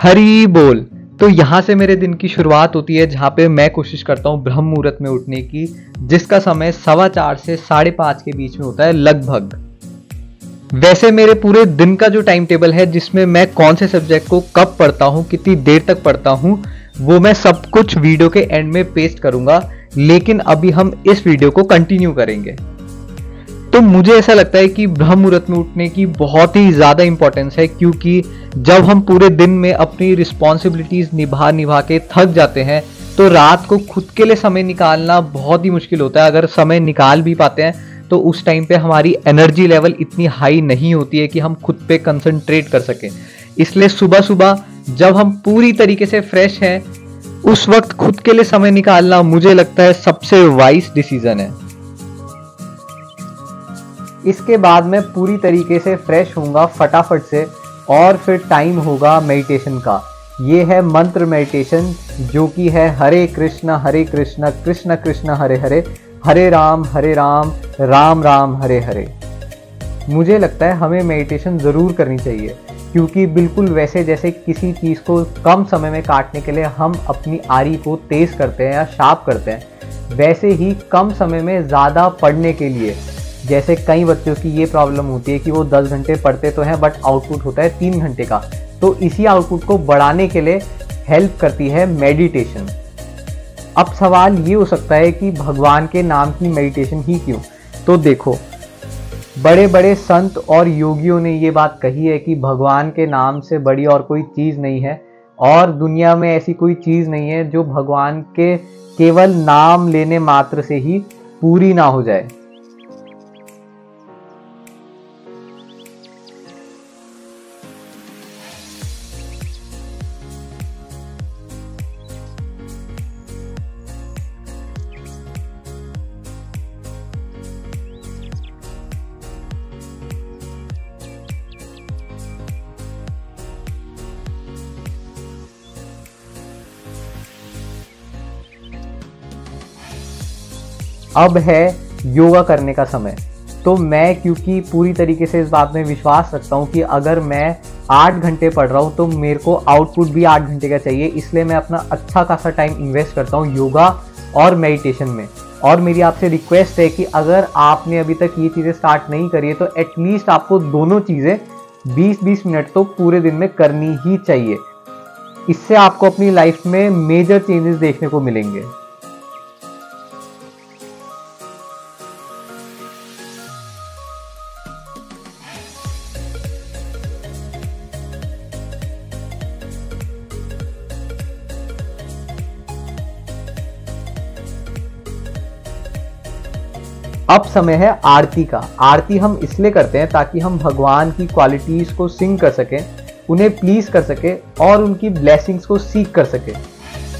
हरी बोल। तो यहाँ से मेरे दिन की शुरुआत होती है, जहाँ पे मैं कोशिश करता हूँ ब्रह्म मुहूर्त में उठने की, जिसका समय सवा चार से साढ़े पाँच के बीच में होता है लगभग। वैसे मेरे पूरे दिन का जो टाइम टेबल है, जिसमें मैं कौन से सब्जेक्ट को कब पढ़ता हूँ, कितनी देर तक पढ़ता हूँ, वो मैं सब कुछ वीडियो के एंड में पेस्ट करूँगा, लेकिन अभी हम इस वीडियो को कंटिन्यू करेंगे। तो मुझे ऐसा लगता है कि ब्रह्म मुहूर्त में उठने की बहुत ही ज़्यादा इंपॉर्टेंस है, क्योंकि जब हम पूरे दिन में अपनी रिस्पॉन्सिबिलिटीज निभा निभा के थक जाते हैं तो रात को खुद के लिए समय निकालना बहुत ही मुश्किल होता है। अगर समय निकाल भी पाते हैं तो उस टाइम पे हमारी एनर्जी लेवल इतनी हाई नहीं होती है कि हम खुद पे कंसंट्रेट कर सकें। इसलिए सुबह सुबह जब हम पूरी तरीके से फ्रेश हैं, उस वक्त खुद के लिए समय निकालना मुझे लगता है सबसे वाइस डिसीज़न है। इसके बाद मैं पूरी तरीके से फ्रेश होऊँगा फटाफट से, और फिर टाइम होगा मेडिटेशन का। ये है मंत्र मेडिटेशन जो कि है हरे कृष्ण हरे कृष्ण कृष्ण कृष्ण, हरे हरे हरे राम हरे राम राम राम, हरे हरे। मुझे लगता है हमें मेडिटेशन ज़रूर करनी चाहिए, क्योंकि बिल्कुल वैसे जैसे किसी चीज़ को कम समय में काटने के लिए हम अपनी आरी को तेज़ करते हैं या शार्प करते हैं, वैसे ही कम समय में ज़्यादा पढ़ने के लिए जैसे कई बच्चों की ये प्रॉब्लम होती है कि वो 10 घंटे पढ़ते तो हैं बट आउटपुट होता है तीन घंटे का। तो इसी आउटपुट को बढ़ाने के लिए हेल्प करती है मेडिटेशन अब सवाल ये हो सकता है कि भगवान के नाम की मेडिटेशन ही क्यों? तो देखो बड़े बड़े संत और योगियों ने ये बात कही है कि भगवान के नाम से बड़ी और कोई चीज़ नहीं है, और दुनिया में ऐसी कोई चीज़ नहीं है जो भगवान के केवल नाम लेने मात्र से ही पूरी ना हो जाए। अब है योगा करने का समय। तो मैं क्योंकि पूरी तरीके से इस बात में विश्वास रखता हूँ कि अगर मैं आठ घंटे पढ़ रहा हूँ तो मेरे को आउटपुट भी आठ घंटे का चाहिए। इसलिए मैं अपना अच्छा खासा टाइम इन्वेस्ट करता हूँ योगा और मेडिटेशन में। और मेरी आपसे रिक्वेस्ट है कि अगर आपने अभी तक ये चीज़ें स्टार्ट नहीं करी है तो एटलीस्ट आपको दोनों चीज़ें 20-20 मिनट तो पूरे दिन में करनी ही चाहिए। इससे आपको अपनी लाइफ में मेजर चेंजेस देखने को मिलेंगे। अब समय है आरती का। आरती हम इसलिए करते हैं ताकि हम भगवान की क्वालिटीज को सिंग कर सकें, उन्हें प्लीज़ कर सकें और उनकी ब्लेसिंग्स को सीख कर सकें।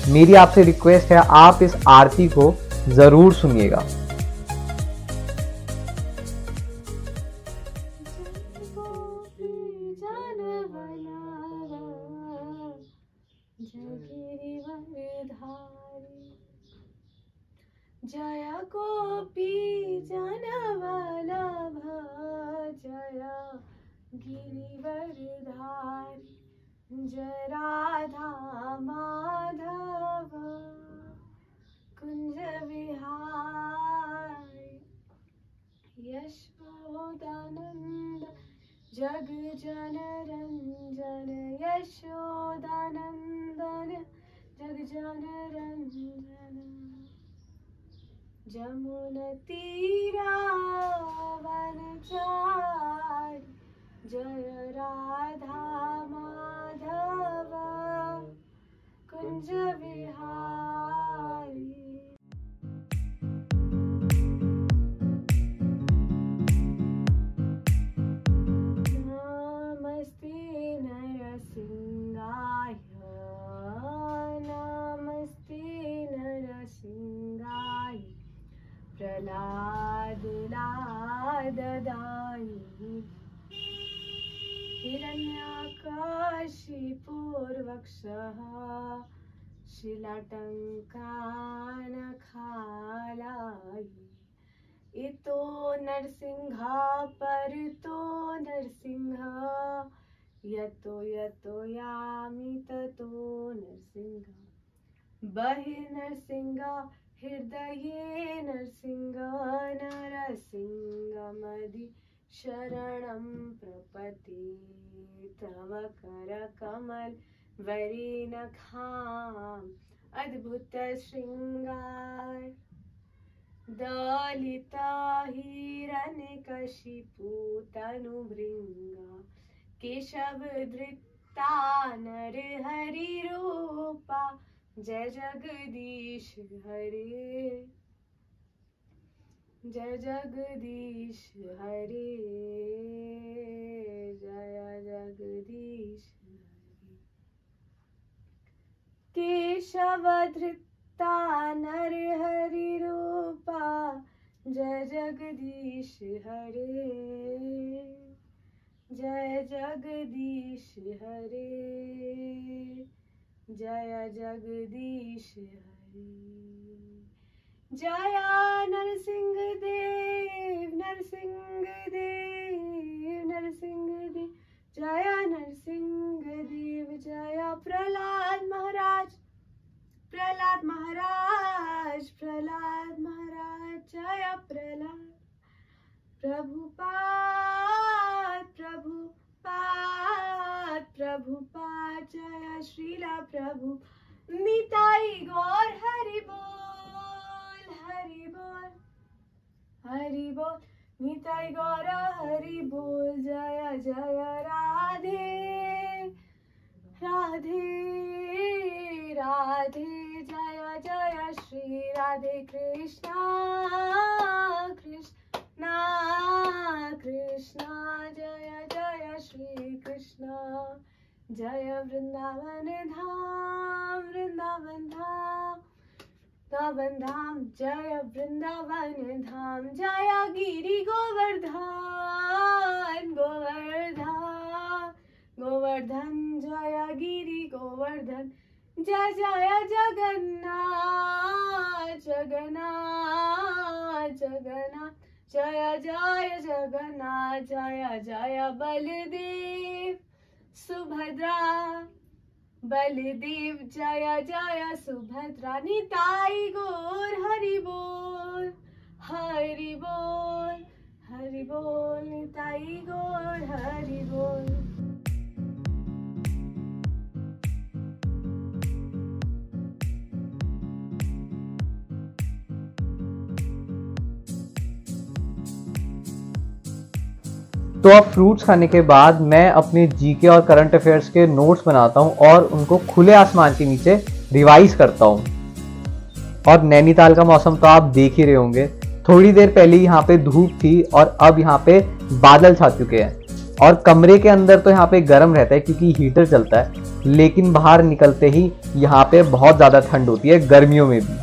मेरी आपसे रिक्वेस्ट है, आप इस आरती को ज़रूर सुनिएगा। जया गोपी जनवाला जया गिरिवरधारी जय राधा माधव। कुंज विहारी यशोदानंद जग जन रंजन। यशोदानंदन जग जन रंजन। जमुन तीरावन वनचारी जय राधा माधव कुंज हिरण्याकाशिपूर्वक्षः शिलाटङ्कानखालायि इतो नरसिंहा परितो नरसिंह यतो यतो यामि ततो नरसिंह। बहिर्नरसिंह हृदये नरसिंह, नरसिंहमदि शरणं प्रपते, तव करकमल वरिनखाम् अद्भुत शृङ्गार दलिता हिरण्यकशिपूतनुभृङ्गा केशवधृता नरहरिरूपा जय जगदीश हरे। जय जगदीश हरे। जय जगदीश हरे केशवधृता नरहरिरूपा जय जगदीश हरे। जय जगदीश हरे। जय जगदीश हरे। जय नरसिंह देव नरसिंह देव नरसिंह देव जय नरसिंह देव, जया प्रहलाद महाराज प्रहलाद महाराज प्रहलाद महाराज, जय प्रहलाद प्रभुपाद प्रभुपाद प्रभुपाद जय श्रीला प्रभु, मिताई गौर, हरि बोल हरि बोल हरि बोल। निताई गौर हरि बोल जय जय राधे राधे राधे, जय जय श्री राधे कृष्णा कृष्णा कृष्णा, जय जय श्री कृष्णा। जय वृंदावन धाम वृंदावन धाम। वृंदावन धाम जय वृंदावन धाम जय गिरी गोवर्धन गोवर्धन गोवर्धन जय गिरी गोवर्धन, जय जय जगन्नाथ जगन्नाथ जगन्नाथ, जय जय जगन्नाथ, जय जय बलदेव, सुभद्रा। बलदेव जाया जाया सुभद्रा निताई गोर, हरि बोल हरि बोल हरि बोल निताई गोर, हरि बोल। तो अब फ्रूट्स खाने के बाद मैं अपने जीके और करंट अफेयर्स के नोट्स बनाता हूँ और उनको खुले आसमान के नीचे रिवाइज करता हूँ। और नैनीताल का मौसम तो आप देख ही रहे होंगे। थोड़ी देर पहले यहाँ पे धूप थी और अब यहाँ पे बादल छा चुके हैं। और कमरे के अंदर तो यहाँ पे गर्म रहता है क्योंकि हीटर चलता है, लेकिन बाहर निकलते ही यहाँ पे बहुत ज़्यादा ठंड होती है, गर्मियों में भी।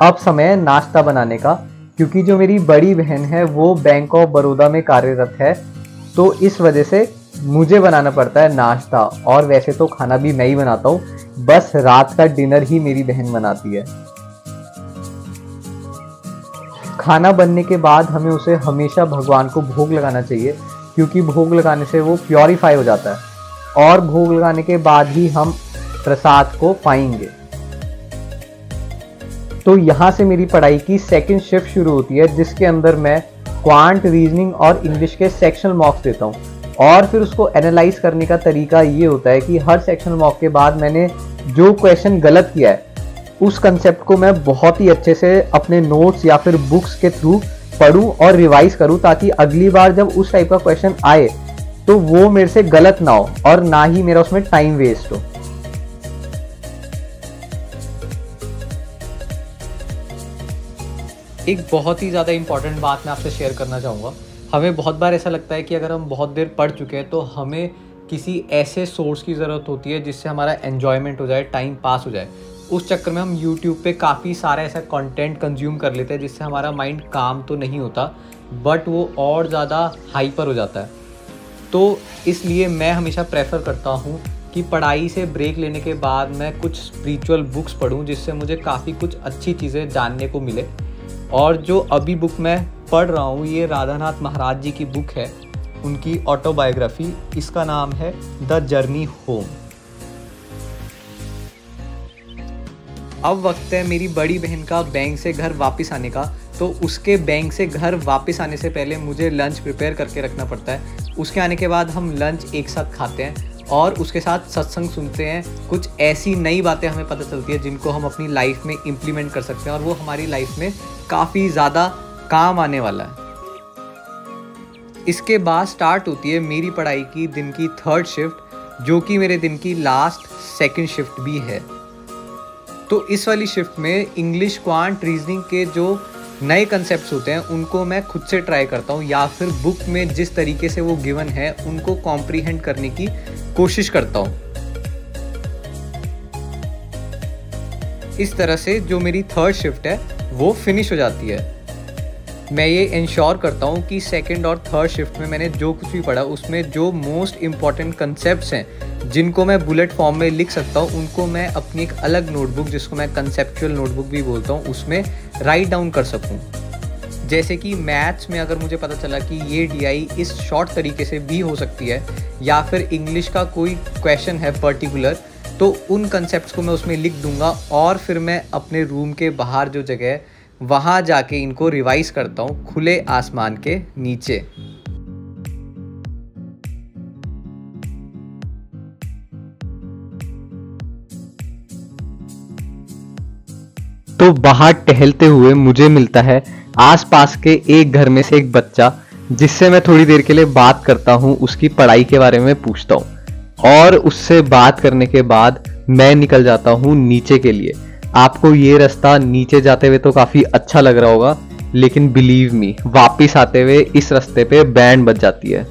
अब समय नाश्ता बनाने का। क्योंकि जो मेरी बड़ी बहन है, वो बैंक ऑफ़ बड़ौदा में कार्यरत है तो इस वजह से मुझे बनाना पड़ता है नाश्ता। और वैसे तो खाना भी मैं ही बनाता हूँ, बस रात का डिनर ही मेरी बहन बनाती है। खाना बनने के बाद हमें उसे हमेशा भगवान को भोग लगाना चाहिए, क्योंकि भोग लगाने से वो प्योरीफाई हो जाता है। और भोग लगाने के बाद ही हम प्रसाद को पाएँगे। तो यहाँ से मेरी पढ़ाई की सेकेंड शिफ्ट शुरू होती है, जिसके अंदर मैं क्वांट रीजनिंग और इंग्लिश के सेक्शनल मॉक्स देता हूँ। और फिर उसको एनालाइज करने का तरीका ये होता है कि हर सेक्शनल मॉक के बाद मैंने जो क्वेश्चन गलत किया है, उस कंसेप्ट को मैं बहुत ही अच्छे से अपने नोट्स या फिर बुक्स के थ्रू पढ़ूँ और रिवाइज करूँ, ताकि अगली बार जब उस टाइप का क्वेश्चन आए तो वो मेरे से गलत ना हो और ना ही मेरा उसमें टाइम वेस्ट हो। एक बहुत ही ज़्यादा इंपॉर्टेंट बात मैं आपसे शेयर करना चाहूँगा। हमें बहुत बार ऐसा लगता है कि अगर हम बहुत देर पढ़ चुके हैं तो हमें किसी ऐसे सोर्स की ज़रूरत होती है जिससे हमारा एन्जॉयमेंट हो जाए टाइम पास हो जाए। उस चक्कर में हम यूट्यूब पे काफ़ी सारा ऐसा कंटेंट कंज्यूम कर लेते हैं जिससे हमारा माइंड काम तो नहीं होता बट वो और ज़्यादा हाइपर हो जाता है। तो इसलिए मैं हमेशा प्रेफर करता हूँ कि पढ़ाई से ब्रेक लेने के बाद मैं कुछ स्पिरिचुअल बुक्स पढूं जिससे मुझे काफ़ी कुछ अच्छी चीज़ें जानने को मिले। और जो अभी बुक मैं पढ़ रहा हूँ, ये राधानाथ महाराज जी की बुक है, उनकी ऑटोबायोग्राफी इसका नाम है द जर्नी होम अब वक्त है मेरी बड़ी बहन का बैंक से घर वापस आने का तो उसके बैंक से घर वापस आने से पहले मुझे लंच प्रिपेयर करके रखना पड़ता है। उसके आने के बाद हम लंच एक साथ खाते हैं और उसके साथ सत्संग सुनते हैं। कुछ ऐसी नई बातें हमें पता चलती है जिनको हम अपनी लाइफ में इम्प्लीमेंट कर सकते हैं और वो हमारी लाइफ में काफ़ी ज़्यादा काम आने वाला है। इसके बाद स्टार्ट होती है मेरी पढ़ाई की दिन की थर्ड शिफ्ट जो कि मेरे दिन की लास्ट सेकंड शिफ्ट भी है। तो इस वाली शिफ्ट में इंग्लिश क्वांट रीजनिंग के जो नए कंसेप्ट होते हैं, उनको मैं खुद से ट्राई करता हूँ, या फिर बुक में जिस तरीके से वो गिवन है, उनको कॉम्प्रीहेंड करने की कोशिश करता हूँ। इस तरह से जो मेरी थर्ड शिफ्ट है वो फिनिश हो जाती है। मैं ये इंश्योर करता हूँ कि सेकंड और थर्ड शिफ्ट में मैंने जो कुछ भी पढ़ा, उसमें जो मोस्ट इंपॉर्टेंट कंसेप्ट हैं, जिनको मैं बुलेट फॉर्म में लिख सकता हूँ, उनको मैं अपनी एक अलग नोटबुक जिसको मैं कंसेप्चुअल नोटबुक भी बोलता हूँ, उसमें राइट डाउन कर सकूँ। जैसे कि मैथ्स में अगर मुझे पता चला कि ये DI इस शॉर्ट तरीके से भी हो सकती है, या फिर इंग्लिश का कोई क्वेश्चन है पर्टिकुलर तो उन कंसेप्ट को मैं उसमें लिख दूँगा और फिर मैं अपने रूम के बाहर जो जगह है, वहाँ जाके इनको रिवाइज करता हूँ खुले आसमान के नीचे। तो बाहर टहलते हुए मुझे मिलता है आसपास के एक घर में से एक बच्चा, जिससे मैं थोड़ी देर के लिए बात करता हूँ, उसकी पढ़ाई के बारे में पूछता हूँ। और उससे बात करने के बाद मैं निकल जाता हूँ नीचे के लिए। आपको ये रास्ता नीचे जाते हुए तो काफ़ी अच्छा लग रहा होगा, लेकिन बिलीव मी वापिस आते हुए इस रास्ते पे बैंड बच जाती है।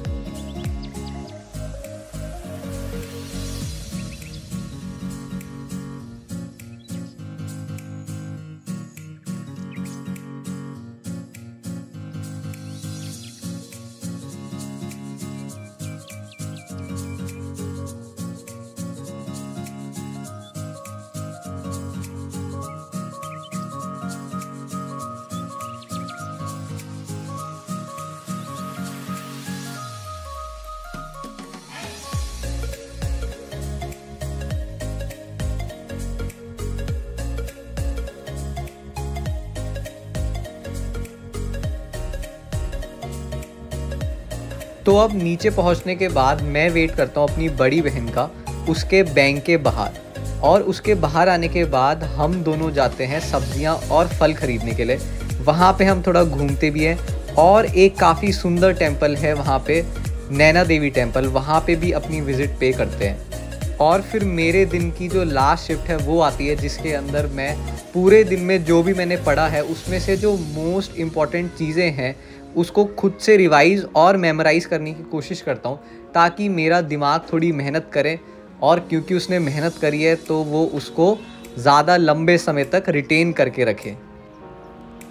तो अब नीचे पहुँचने के बाद मैं वेट करता हूँ अपनी बड़ी बहन का, उसके बैंक के बाहर। और उसके बाहर आने के बाद हम दोनों जाते हैं सब्ज़ियाँ और फल खरीदने के लिए। वहाँ पे हम थोड़ा घूमते भी हैं और एक काफ़ी सुंदर टेंपल है वहाँ पे, नैना देवी टेंपल वहाँ पे भी अपनी विज़िट पे करते हैं। और फिर मेरे दिन की जो लास्ट शिफ्ट है वो आती है, जिसके अंदर मैं पूरे दिन में जो भी मैंने पढ़ा है, उसमें से जो मोस्ट इंपॉर्टेंट चीज़ें हैं उसको खुद से रिवाइज़ और मेमोराइज़ करने की कोशिश करता हूँ, ताकि मेरा दिमाग थोड़ी मेहनत करे। और क्योंकि उसने मेहनत करी है तो वो उसको ज़्यादा लंबे समय तक रिटेन करके रखे।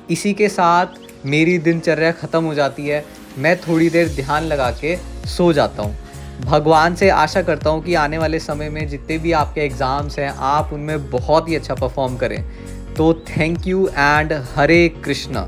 इसी के साथ मेरी दिनचर्या ख़त्म हो जाती है। मैं थोड़ी देर ध्यान लगा के सो जाता हूँ। भगवान से आशा करता हूँ कि आने वाले समय में जितने भी आपके एग्ज़ाम्स हैं, आप उनमें बहुत ही अच्छा परफॉर्म करें। तो thank you and Hare Krishna.